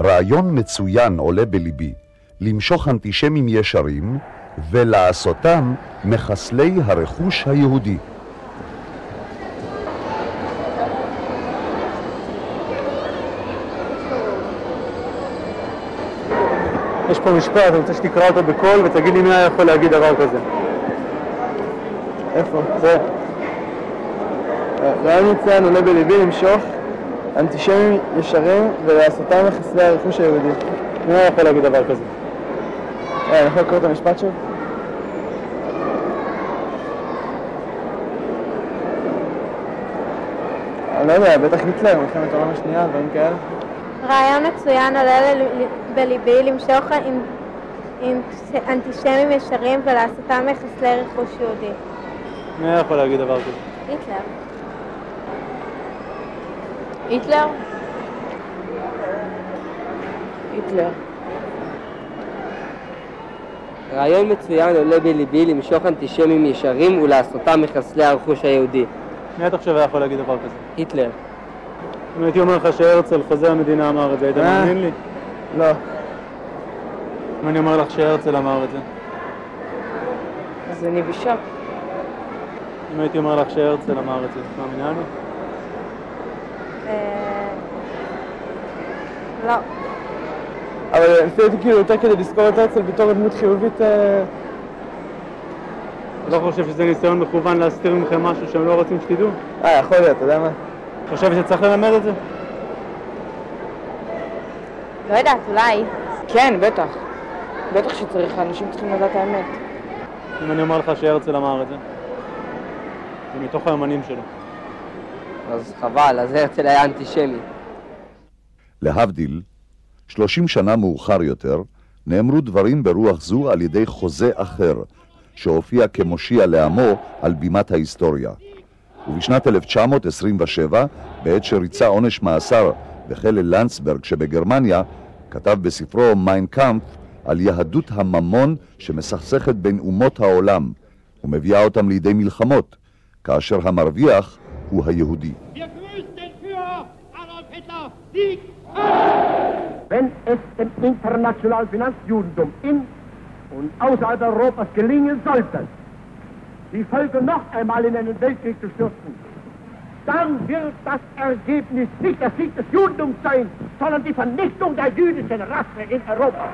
רעיון מצוין עולה בליבי, למשוך אנטישמים ישרים ולעשותם מחסלי הרכוש היהודי. יש פה משפט, אני רוצה שתקרא אותו בקול ותגיד לי מי היה יכול להגיד דבר כזה. איפה? זה. רעיון מצוין עולה בליבי למשוך אנטישמים ישרים ולעשותם מחסלי הרכוש היהודי. מי היה יכול להגיד דבר כזה? אה, אני יכול לקרוא את המשפט שוב? אני לא יודע, בטח היטלר, מלחמת העולם השנייה, דברים כאלה. רעיון מצוין עולה בליבי למשוך אנ- אנטישמים ישרים ולעשותם מחסלי רכוש יהודי. מי היה יכול להגיד דבר כזה? היטלר. היטלר? היטלר. רעיון מצוין עולה בליבי למשוך אנטישמים ישרים ולעשותם מחסלי הרכוש היהודי. מי אתה חושב היה יכול להגיד דבר כזה? היטלר. אם הייתי אומר לך שהרצל, חוזה המדינה, אמר את זה, היית אה. מאמין לי? לא. אם אני אומר לך שהרצל אמר את זה? אז אני בשוק. אם הייתי אומר לך שהרצל אמר את זה, את מאמינה לי? אה, לא. אבל לפי דעתי כאילו יותר כדי לזכור את הרצל בתור דמות חיובית אה, אתה לא חושב שזה ניסיון מכוון להסתיר מכם משהו שהם לא רוצים שתדעו? אה, יכול להיות, אתה יודע מה? חושב שצריך ללמד את זה? לא יודעת, אולי. כן, בטח. בטח שצריך, אנשים צריכים לדעת את האמת. אם אני אומר לך שהרצל אמר את זה? זה מתוך היומנים שלו. אז חבל, אז הרצל היה אנטישמי. להבדיל, שלושים שנה מאוחר יותר, נאמרו דברים ברוח זו על ידי חוזה אחר, שהופיע כמושיע לעמו על בימת ההיסטוריה. ובשנת 1927, בעת שריצה עונש מאסר בכלא לנדסברג שבגרמניה, כתב בספרו מיין קאמפף על יהדות הממון שמסכסכת בין אומות העולם, ומביאה אותם לידי מלחמות, כאשר המרוויח הוא היהודי. Wir grüßen den Führer Adolf Hitler. Sieg! Wenn es dem internationalen Finanzjudentum in und außerhalb Europas gelingen sollte, die Völker noch einmal in einen Weltkrieg zu stürzen, dann wird das Ergebnis nicht der Sieg des Judentums sein, sondern die Vernichtung der jüdischen Rasse in Europa.